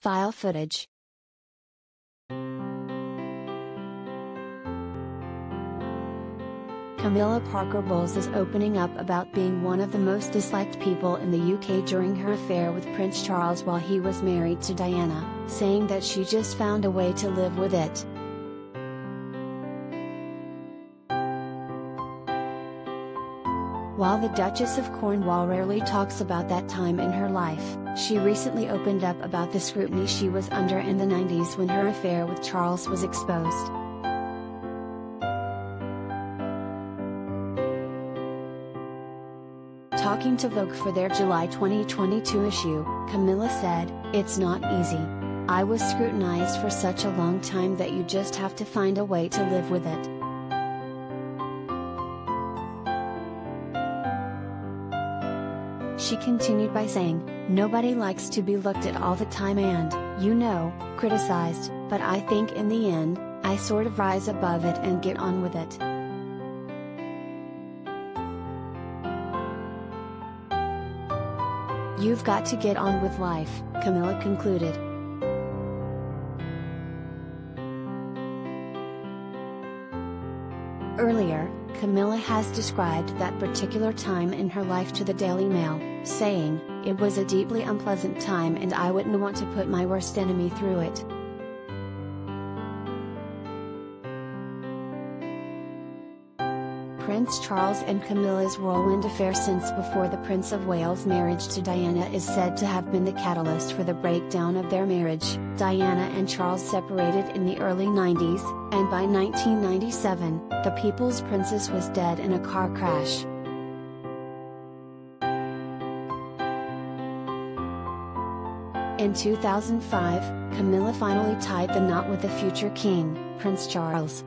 File footage. Camilla Parker Bowles is opening up about being one of the most disliked people in the UK during her affair with Prince Charles while he was married to Diana, saying that she just found a way to live with it. While the Duchess of Cornwall rarely talks about that time in her life, she recently opened up about the scrutiny she was under in the 90s when her affair with Charles was exposed. Talking to Vogue for their July 2022 issue, Camilla said, It's not easy. I was scrutinized for such a long time that you just have to find a way to live with it. She continued by saying, Nobody likes to be looked at all the time and, you know, criticized, but I think in the end, I sort of rise above it and get on with it. You've got to get on with life, Camilla concluded. Earlier, Camilla has described that particular time in her life to the Daily Mail, saying, It was a deeply unpleasant time and I wouldn't want to put my worst enemy through it. Prince Charles and Camilla's whirlwind affair since before the Prince of Wales' marriage to Diana is said to have been the catalyst for the breakdown of their marriage. Diana and Charles separated in the early 90s, and by 1997, the People's Princess was dead in a car crash. In 2005, Camilla finally tied the knot with the future king, Prince Charles.